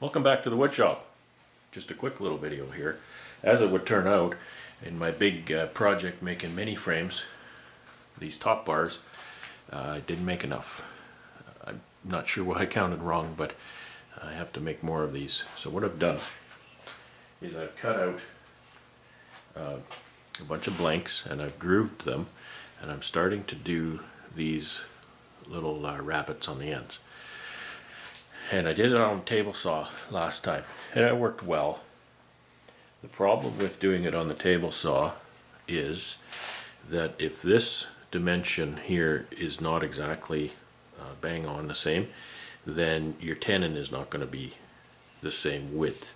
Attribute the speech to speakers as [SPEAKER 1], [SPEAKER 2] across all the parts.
[SPEAKER 1] Welcome back to the wood shop. Just a quick little video here. As it would turn out, in my big uh, project making mini frames, these top bars, uh, I didn't make enough. I'm not sure why I counted wrong, but I have to make more of these. So what I've done is I've cut out uh, a bunch of blanks and I've grooved them and I'm starting to do these little uh, rabbets on the ends. And I did it on table saw last time and it worked well. The problem with doing it on the table saw is that if this dimension here is not exactly uh, bang on the same, then your tenon is not going to be the same width.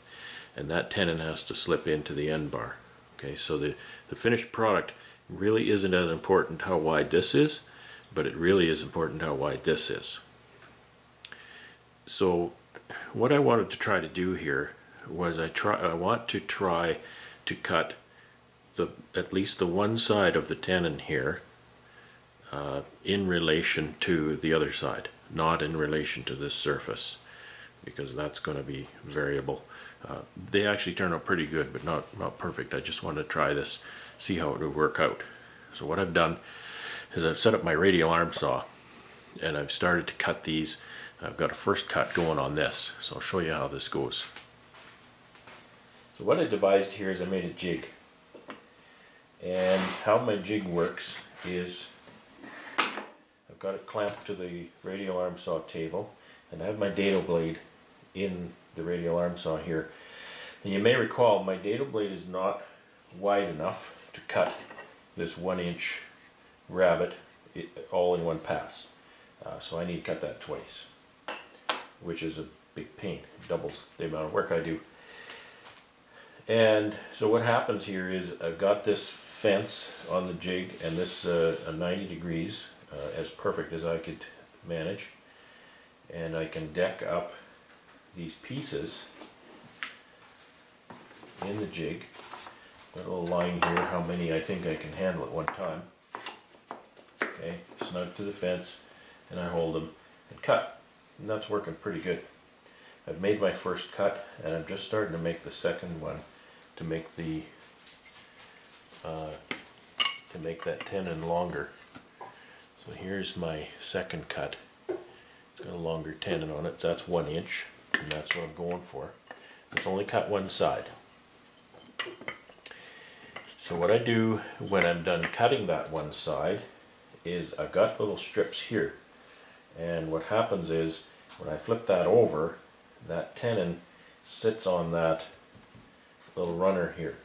[SPEAKER 1] And that tenon has to slip into the end bar. Okay, so the, the finished product really isn't as important how wide this is, but it really is important how wide this is. So what I wanted to try to do here was I try I want to try to cut the at least the one side of the tenon here uh, in relation to the other side, not in relation to this surface, because that's going to be variable. Uh, they actually turn out pretty good, but not, not perfect. I just wanted to try this, see how it would work out. So what I've done is I've set up my radial arm saw, and I've started to cut these. I've got a first cut going on this, so I'll show you how this goes. So what I devised here is I made a jig. And how my jig works is I've got it clamped to the radial arm saw table and I have my dado blade in the radial arm saw here. And you may recall my dado blade is not wide enough to cut this one inch rabbet all in one pass. Uh, so I need to cut that twice, which is a big pain. It doubles the amount of work I do. And so what happens here is I've got this fence on the jig and this uh, 90 degrees uh, as perfect as I could manage and I can deck up these pieces in the jig got a little line here how many I think I can handle at one time okay snug to the fence and I hold them and cut and that's working pretty good I've made my first cut and I'm just starting to make the second one to make the uh, to make that tenon longer so here's my second cut. It's got a longer tenon on it. That's one inch, and that's what I'm going for. It's only cut one side. So what I do when I'm done cutting that one side is I've got little strips here. And what happens is when I flip that over, that tenon sits on that little runner here.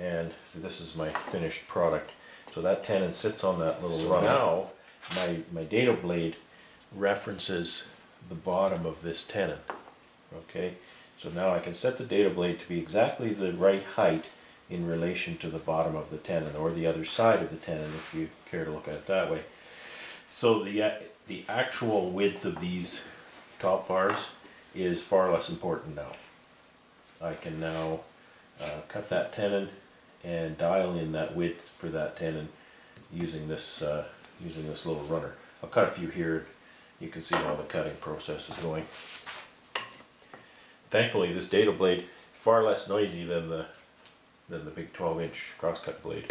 [SPEAKER 1] And so this is my finished product. So that tenon sits on that little so Now, my, my dado blade references the bottom of this tenon. Okay, so now I can set the dado blade to be exactly the right height in relation to the bottom of the tenon, or the other side of the tenon if you care to look at it that way. So the, uh, the actual width of these top bars is far less important now. I can now uh, cut that tenon and dial in that width for that tenon using this uh, using this little runner. I'll cut a few here. You can see how the cutting process is going. Thankfully, this dado blade far less noisy than the than the big 12 inch crosscut blade.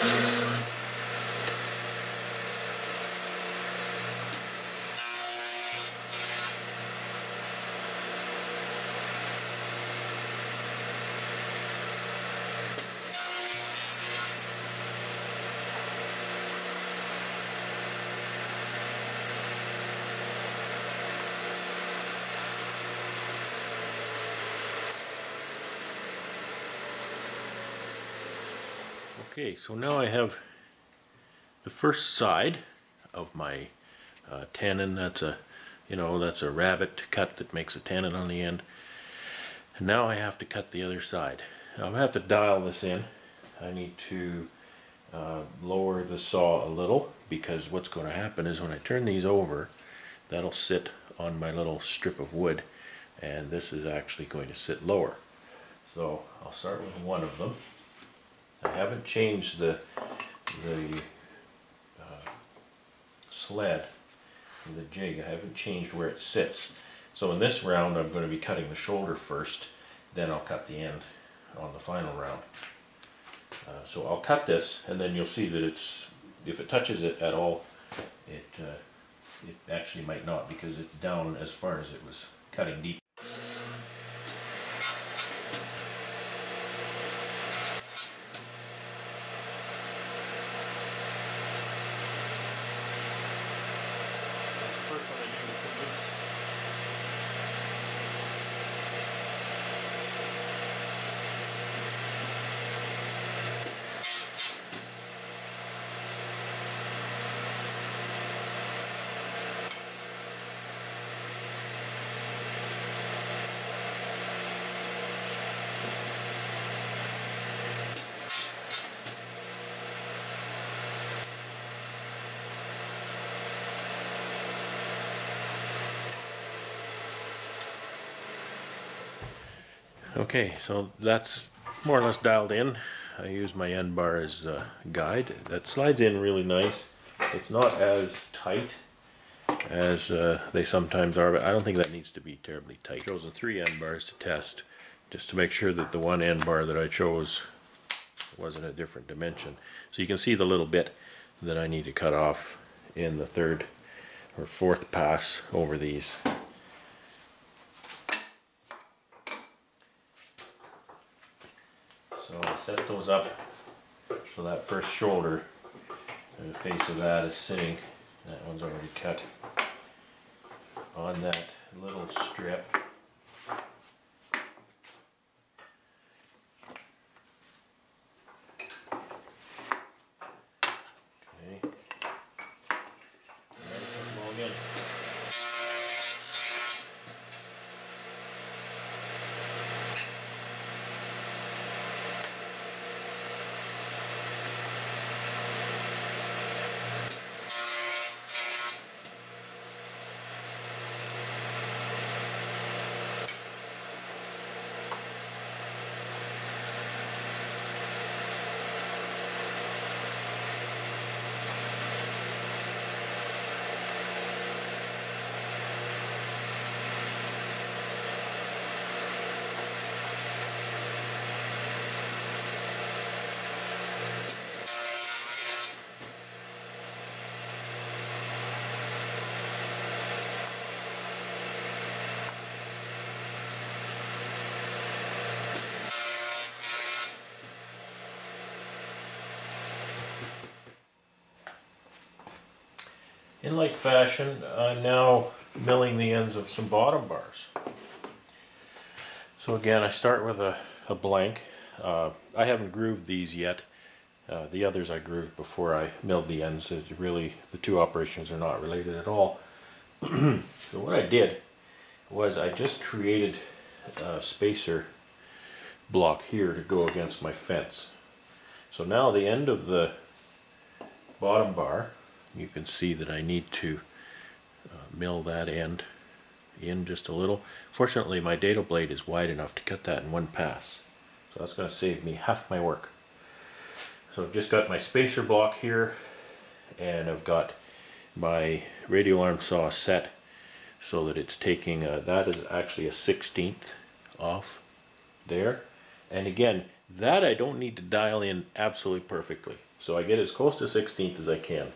[SPEAKER 1] Okay, so now I have the first side of my uh, tenon. That's a, you know, that's a rabbet cut that makes a tenon on the end. And now I have to cut the other side. Now I have to dial this in. I need to uh, lower the saw a little because what's going to happen is when I turn these over, that'll sit on my little strip of wood and this is actually going to sit lower. So I'll start with one of them. I haven't changed the, the uh, sled, the jig, I haven't changed where it sits. So in this round, I'm gonna be cutting the shoulder first, then I'll cut the end on the final round. Uh, so I'll cut this, and then you'll see that it's, if it touches it at all, it, uh, it actually might not, because it's down as far as it was cutting deep. Okay, so that's more or less dialed in. I use my end bar as a guide. That slides in really nice. It's not as tight as uh, they sometimes are, but I don't think that needs to be terribly tight. i Chosen three end bars to test, just to make sure that the one end bar that I chose wasn't a different dimension. So you can see the little bit that I need to cut off in the third or fourth pass over these. So I set those up so that first shoulder, and the face of that is sitting, that one's already cut on that little strip. Okay. And then put them all in. In like fashion, I'm now milling the ends of some bottom bars. So again, I start with a, a blank. Uh, I haven't grooved these yet. Uh, the others I grooved before I milled the ends. It really, the two operations are not related at all. so what I did was I just created a spacer block here to go against my fence. So now the end of the bottom bar you can see that I need to uh, mill that end in just a little. Fortunately my dado blade is wide enough to cut that in one pass. So that's going to save me half my work. So I've just got my spacer block here and I've got my radial arm saw set so that it's taking, a, that is actually a 16th off there. And again, that I don't need to dial in absolutely perfectly. So I get as close to 16th as I can.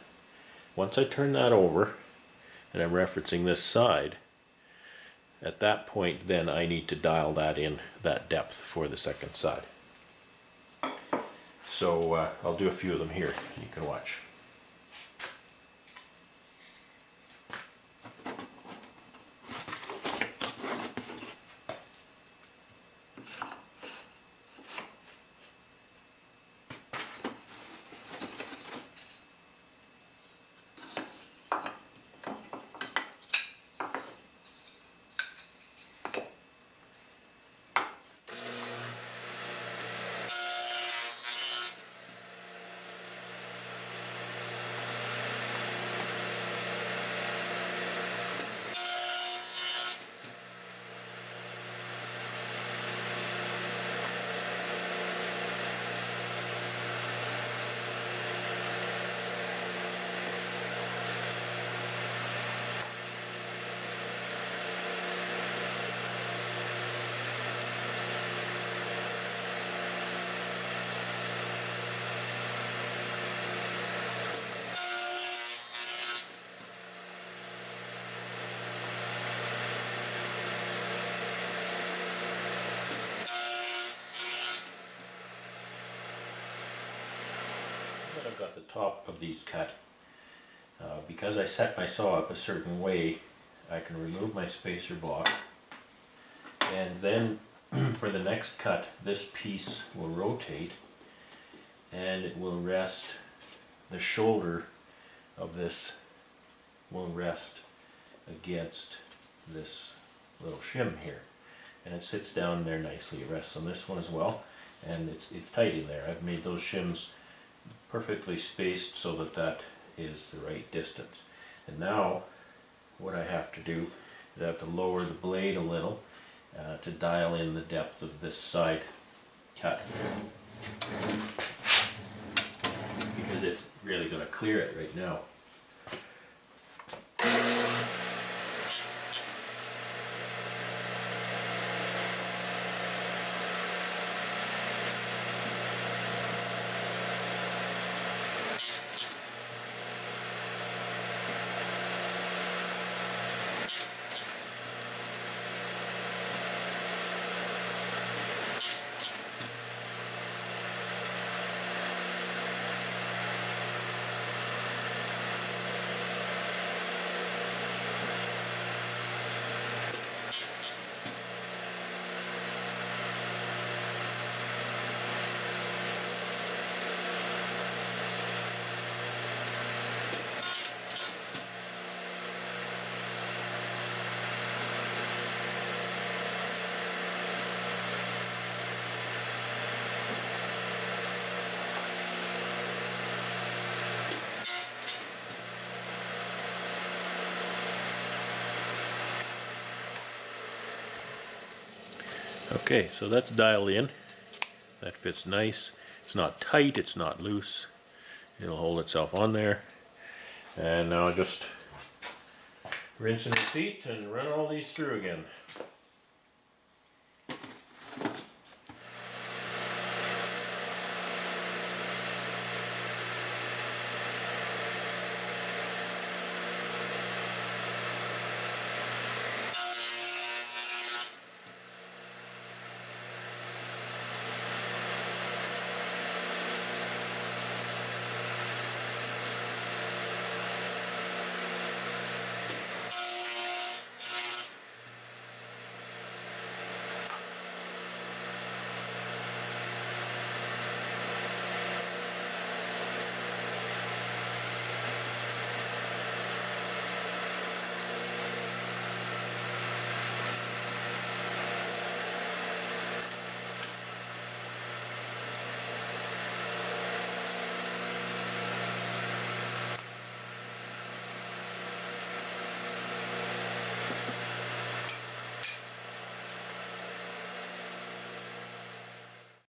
[SPEAKER 1] Once I turn that over, and I'm referencing this side, at that point then I need to dial that in, that depth for the second side. So uh, I'll do a few of them here, you can watch. Got the top of these cut, uh, because I set my saw up a certain way, I can remove my spacer block. And then for the next cut, this piece will rotate and it will rest, the shoulder of this will rest against this little shim here. And it sits down there nicely, it rests on this one as well, and it's, it's tight in there. I've made those shims perfectly spaced so that that is the right distance. And now, what I have to do is I have to lower the blade a little uh, to dial in the depth of this side cut. Because it's really gonna clear it right now. Okay, so that's dialed in. That fits nice. It's not tight, it's not loose. It'll hold itself on there. And now just rinse and repeat and run all these through again.